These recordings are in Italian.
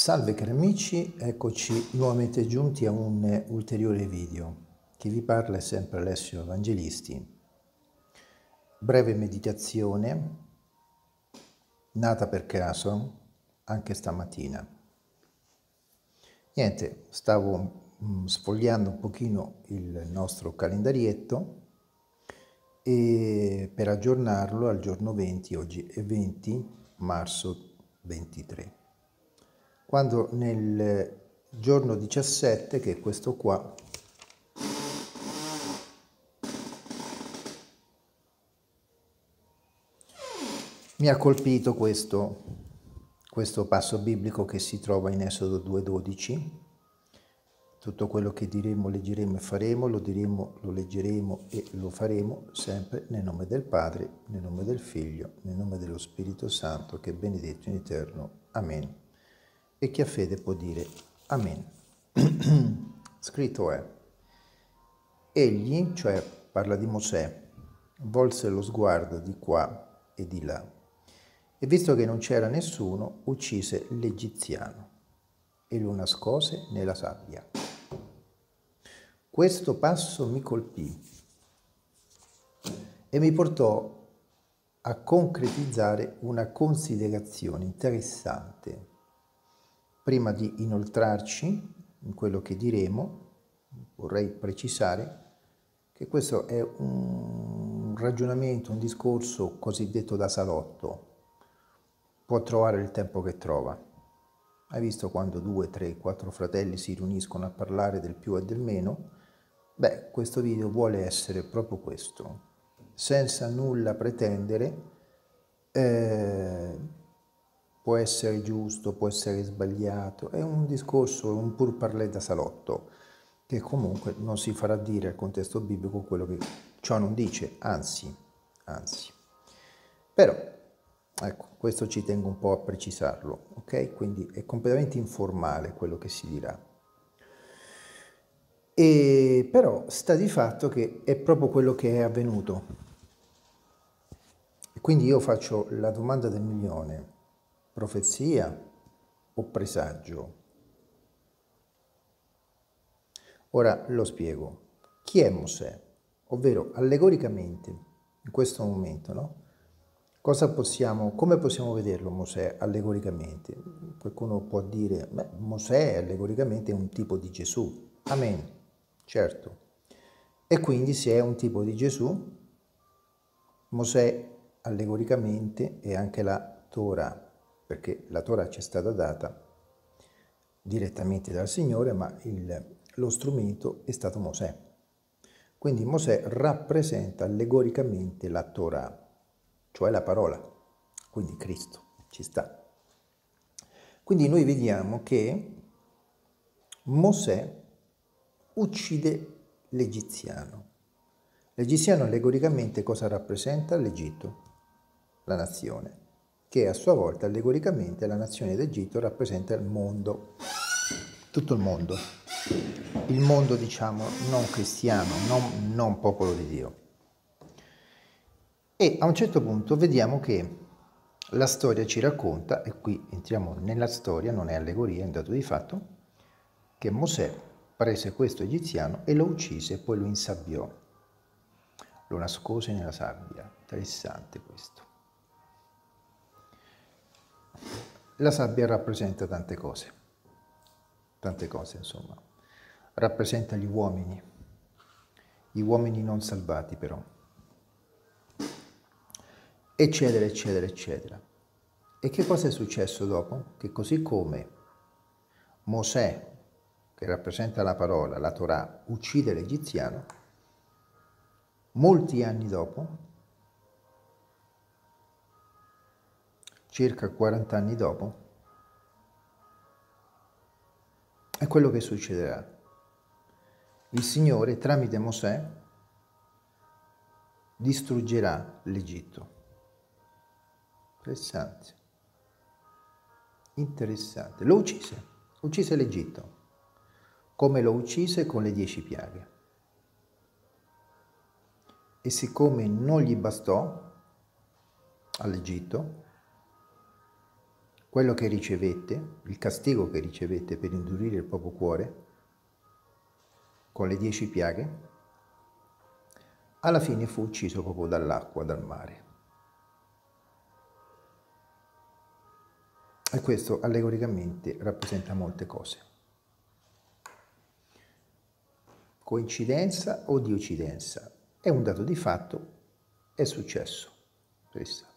Salve cari amici, eccoci nuovamente giunti a un ulteriore video. Chi vi parla è sempre Alessio Evangelisti. Breve meditazione, nata per caso, anche stamattina. Niente, stavo mm, sfogliando un pochino il nostro calendarietto e per aggiornarlo al giorno 20, oggi è 20 marzo 23 quando nel giorno 17, che è questo qua, mi ha colpito questo, questo passo biblico che si trova in Esodo 2.12. Tutto quello che diremo, leggeremo e faremo, lo diremo, lo leggeremo e lo faremo sempre nel nome del Padre, nel nome del Figlio, nel nome dello Spirito Santo, che è benedetto in eterno. Amen e chi ha fede può dire Amen. Scritto è, egli, cioè parla di Mosè, volse lo sguardo di qua e di là e visto che non c'era nessuno, uccise l'egiziano e lo nascose nella sabbia. Questo passo mi colpì e mi portò a concretizzare una considerazione interessante Prima di inoltrarci in quello che diremo, vorrei precisare che questo è un ragionamento, un discorso cosiddetto da salotto. Può trovare il tempo che trova. Hai visto quando due, tre, quattro fratelli si riuniscono a parlare del più e del meno? Beh, questo video vuole essere proprio questo, senza nulla pretendere, eh, può essere giusto, può essere sbagliato, è un discorso, un pur parler da salotto, che comunque non si farà dire al contesto biblico quello che ciò non dice, anzi, anzi. Però, ecco, questo ci tengo un po' a precisarlo, ok? Quindi è completamente informale quello che si dirà. E però sta di fatto che è proprio quello che è avvenuto. Quindi io faccio la domanda del milione, profezia o presagio? Ora lo spiego. Chi è Mosè? Ovvero, allegoricamente, in questo momento, no? Cosa possiamo, come possiamo vederlo Mosè allegoricamente? Qualcuno può dire, beh, Mosè allegoricamente è un tipo di Gesù. Amen, certo. E quindi se è un tipo di Gesù, Mosè allegoricamente è anche la Torah, perché la Torah ci è stata data direttamente dal Signore, ma il, lo strumento è stato Mosè. Quindi Mosè rappresenta allegoricamente la Torah, cioè la parola, quindi Cristo, ci sta. Quindi noi vediamo che Mosè uccide l'egiziano. L'egiziano allegoricamente cosa rappresenta? L'Egitto, la nazione che a sua volta allegoricamente la nazione d'Egitto rappresenta il mondo, tutto il mondo, il mondo diciamo non cristiano, non, non popolo di Dio. E a un certo punto vediamo che la storia ci racconta, e qui entriamo nella storia, non è allegoria, è un dato di fatto, che Mosè prese questo egiziano e lo uccise poi lo insabbiò, lo nascose nella sabbia. Interessante questo. La sabbia rappresenta tante cose, tante cose insomma. Rappresenta gli uomini, gli uomini non salvati però, eccetera, eccetera, eccetera. E che cosa è successo dopo? Che così come Mosè, che rappresenta la parola, la Torah, uccide l'egiziano, molti anni dopo circa 40 anni dopo, è quello che succederà. Il Signore, tramite Mosè, distruggerà l'Egitto. Interessante. Interessante. Lo uccise, uccise l'Egitto, come lo uccise con le dieci piaghe. E siccome non gli bastò all'Egitto, quello che ricevette, il castigo che ricevette per indurire il proprio cuore, con le dieci piaghe, alla fine fu ucciso proprio dall'acqua, dal mare. E questo allegoricamente rappresenta molte cose. Coincidenza o diocidenza? È un dato di fatto, è successo. Interessante.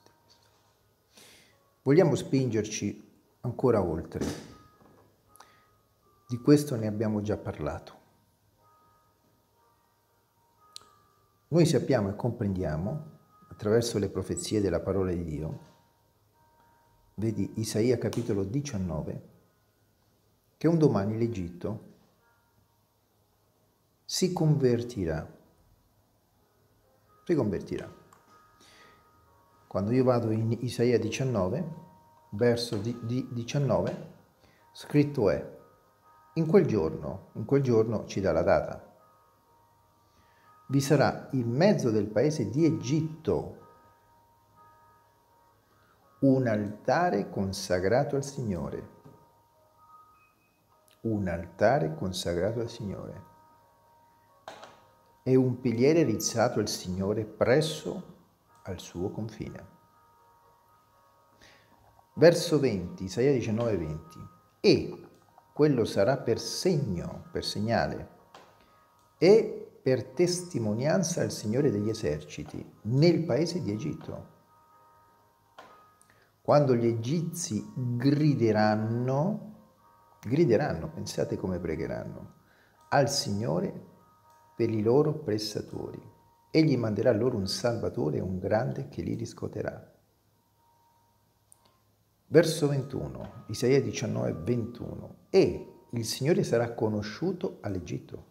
Vogliamo spingerci ancora oltre. Di questo ne abbiamo già parlato. Noi sappiamo e comprendiamo, attraverso le profezie della parola di Dio, vedi Isaia capitolo 19, che un domani l'Egitto si convertirà. Si convertirà. Quando io vado in Isaia 19, verso di, di 19, scritto è, in quel giorno, in quel giorno ci dà la data, vi sarà in mezzo del paese di Egitto un altare consacrato al Signore. Un altare consacrato al Signore. E un piliere rizzato al Signore presso al suo confine. Verso 20, Isaia 19, 20. E quello sarà per segno, per segnale, e per testimonianza al Signore degli eserciti nel paese di Egitto. Quando gli egizi grideranno, grideranno, pensate come pregheranno, al Signore per i loro pressatori. Egli manderà loro un Salvatore, un grande che li riscuoterà. Verso 21, Isaia 19, 21. E il Signore sarà conosciuto all'Egitto.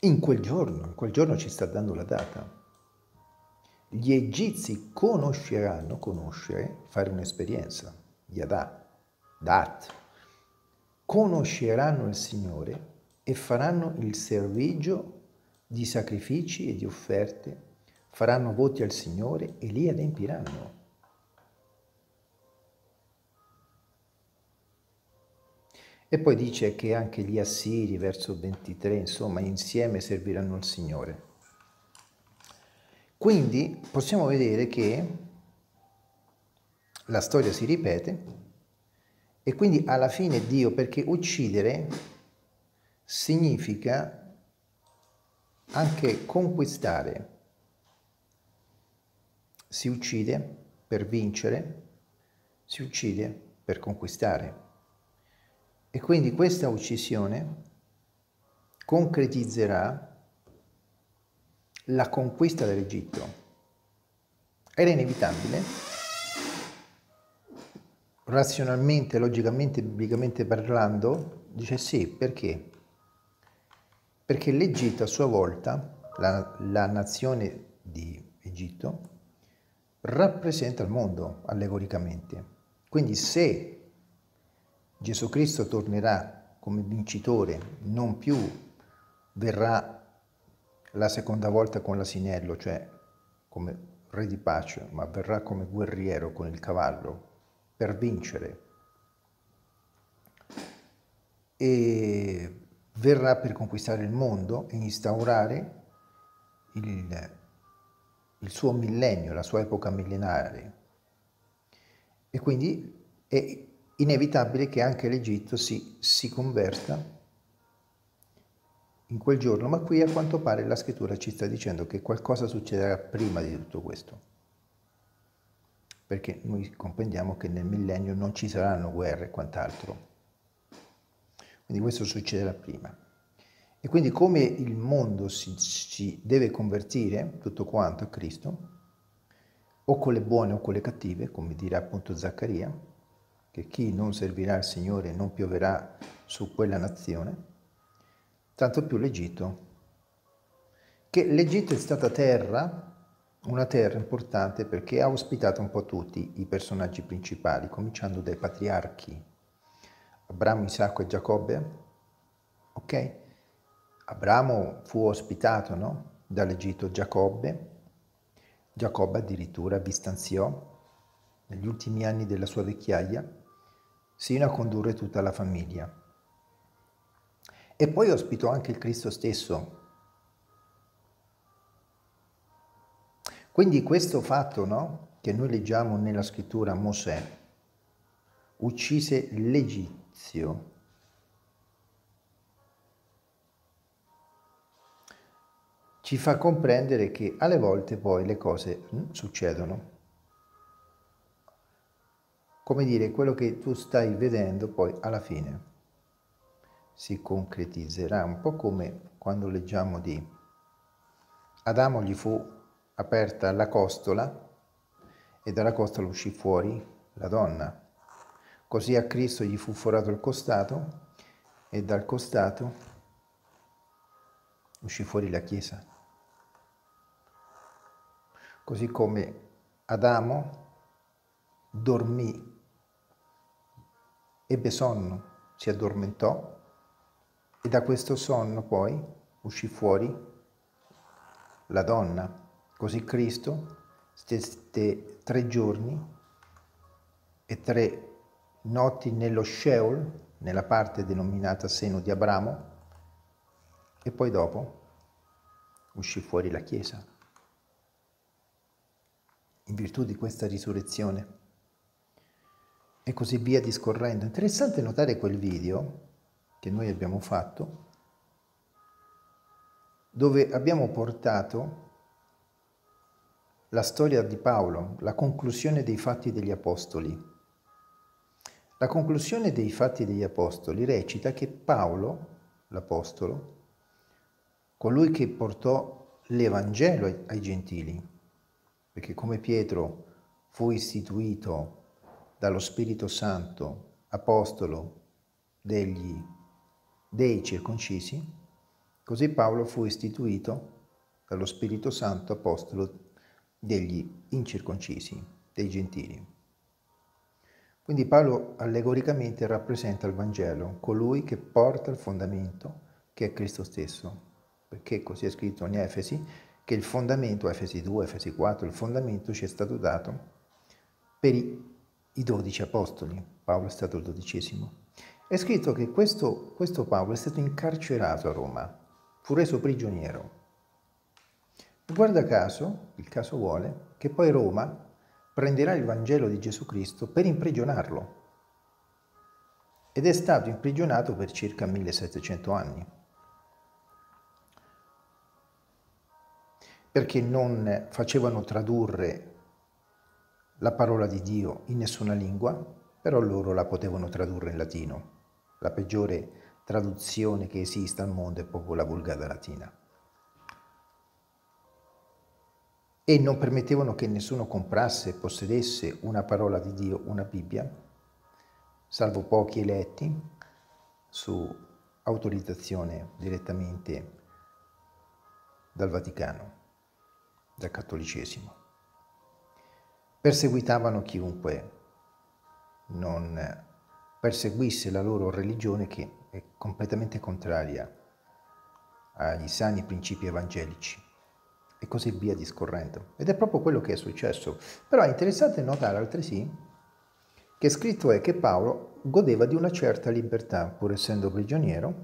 In quel giorno, in quel giorno ci sta dando la data. Gli egizi conosceranno, conoscere, fare un'esperienza, yadà, dat, conosceranno il Signore e faranno il servigio di sacrifici e di offerte, faranno voti al Signore e li adempiranno. E poi dice che anche gli assiri, verso 23, insomma, insieme serviranno al Signore. Quindi possiamo vedere che la storia si ripete e quindi alla fine Dio, perché uccidere significa anche conquistare. Si uccide per vincere, si uccide per conquistare. E quindi questa uccisione concretizzerà la conquista dell'Egitto. Era inevitabile, razionalmente, logicamente, biblicamente parlando, dice sì, perché? Perché l'Egitto a sua volta, la, la nazione di Egitto, rappresenta il mondo allegoricamente. Quindi se Gesù Cristo tornerà come vincitore, non più verrà la seconda volta con l'asinello, cioè come re di pace, ma verrà come guerriero con il cavallo per vincere. E verrà per conquistare il mondo e instaurare il, il suo millennio, la sua epoca millenaria. E quindi è inevitabile che anche l'Egitto si, si converta in quel giorno, ma qui a quanto pare la scrittura ci sta dicendo che qualcosa succederà prima di tutto questo. Perché noi comprendiamo che nel millennio non ci saranno guerre e quant'altro, quindi questo succederà prima. E quindi come il mondo si, si deve convertire, tutto quanto a Cristo, o con le buone o con le cattive, come dirà appunto Zaccaria, che chi non servirà il Signore non pioverà su quella nazione, tanto più l'Egitto. Che l'Egitto è stata terra, una terra importante perché ha ospitato un po' tutti i personaggi principali, cominciando dai patriarchi Abramo, Isacco e Giacobbe, ok? Abramo fu ospitato no? dall'Egitto Giacobbe, Giacobbe addirittura vi stanziò negli ultimi anni della sua vecchiaia, sino a condurre tutta la famiglia. E poi ospitò anche il Cristo stesso. Quindi questo fatto, no, che noi leggiamo nella scrittura Mosè, uccise l'Egizio, ci fa comprendere che alle volte poi le cose mm, succedono. Come dire, quello che tu stai vedendo poi alla fine si concretizzerà, un po' come quando leggiamo di Adamo gli fu aperta la costola e dalla costola uscì fuori la donna. Così a Cristo gli fu forato il costato e dal costato uscì fuori la Chiesa così come Adamo dormì, ebbe sonno, si addormentò e da questo sonno poi uscì fuori la donna. Così Cristo stette tre giorni e tre notti nello Sheol, nella parte denominata seno di Abramo, e poi dopo uscì fuori la Chiesa in virtù di questa risurrezione. E così via discorrendo. Interessante notare quel video che noi abbiamo fatto, dove abbiamo portato la storia di Paolo, la conclusione dei fatti degli Apostoli. La conclusione dei fatti degli Apostoli recita che Paolo, l'Apostolo, colui che portò l'Evangelo ai gentili, perché come Pietro fu istituito dallo Spirito Santo apostolo degli, dei circoncisi, così Paolo fu istituito dallo Spirito Santo apostolo degli incirconcisi, dei gentili. Quindi Paolo allegoricamente rappresenta il Vangelo, colui che porta il fondamento, che è Cristo stesso, perché così è scritto in Efesi, che il fondamento, Efesi 2, Efesi 4, il fondamento ci è stato dato per i, dodici apostoli. Paolo è stato il dodicesimo. È scritto che questo, questo Paolo è stato incarcerato a Roma, fu reso prigioniero. Guarda caso, il caso vuole, che poi Roma prenderà il Vangelo di Gesù Cristo per imprigionarlo. Ed è stato imprigionato per circa 1700 anni. perché non facevano tradurre la parola di Dio in nessuna lingua, però loro la potevano tradurre in latino. La peggiore traduzione che esista al mondo è proprio la Vulgata Latina. E non permettevano che nessuno comprasse possedesse una parola di Dio, una Bibbia, salvo pochi eletti, su autorizzazione direttamente dal Vaticano dal cattolicesimo. Perseguitavano chiunque non perseguisse la loro religione che è completamente contraria ai sani principi evangelici e così via discorrendo. Ed è proprio quello che è successo. Però è interessante notare altresì che scritto è che Paolo godeva di una certa libertà, pur essendo prigioniero,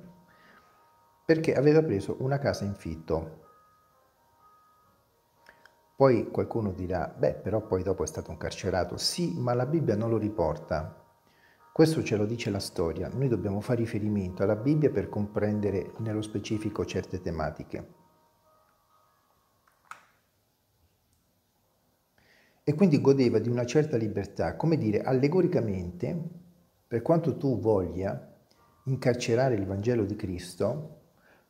perché aveva preso una casa in fitto poi qualcuno dirà, beh, però poi dopo è stato incarcerato. Sì, ma la Bibbia non lo riporta. Questo ce lo dice la storia. Noi dobbiamo fare riferimento alla Bibbia per comprendere nello specifico certe tematiche. E quindi godeva di una certa libertà, come dire, allegoricamente, per quanto tu voglia incarcerare il Vangelo di Cristo,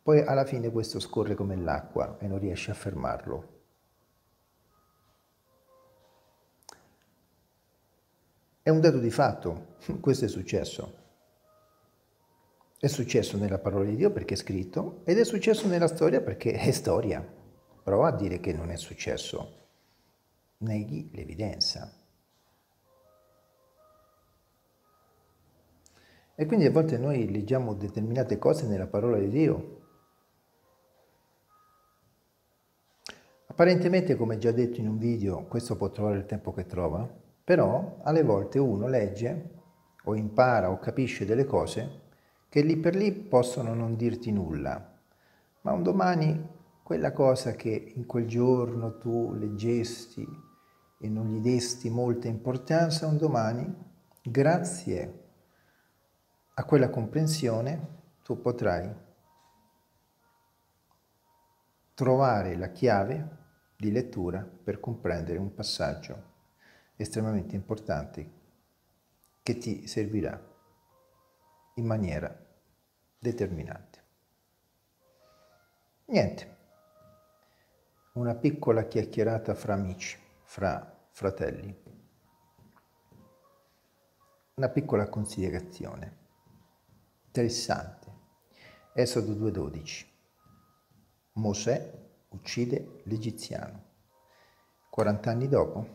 poi alla fine questo scorre come l'acqua e non riesci a fermarlo. È un dato di fatto, questo è successo. È successo nella parola di Dio perché è scritto ed è successo nella storia perché è storia. Prova a dire che non è successo. Neghi l'evidenza. E quindi a volte noi leggiamo determinate cose nella parola di Dio. Apparentemente, come già detto in un video, questo può trovare il tempo che trova, Però alle volte uno legge o impara o capisce delle cose che lì per lì possono non dirti nulla, ma un domani quella cosa che in quel giorno tu leggesti e non gli desti molta importanza, un domani, grazie a quella comprensione, tu potrai trovare la chiave di lettura per comprendere un passaggio estremamente importante che ti servirà in maniera determinante. Niente, una piccola chiacchierata fra amici, fra fratelli, una piccola considerazione interessante. Esodo 2.12. Mosè uccide l'egiziano. 40 anni dopo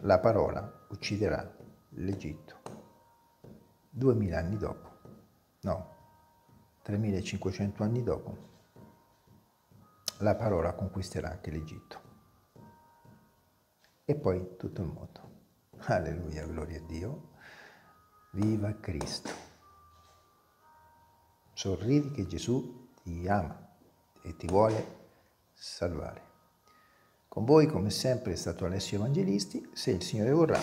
la parola ucciderà l'Egitto. 2000 anni dopo, no, 3500 anni dopo, la parola conquisterà anche l'Egitto. E poi tutto il mondo. Alleluia, gloria a Dio. Viva Cristo. Sorridi che Gesù ti ama e ti vuole salvare. Con voi, come sempre, è stato Alessio Evangelisti. Se il Signore vorrà,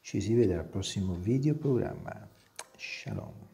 ci si vede al prossimo video programma. Shalom.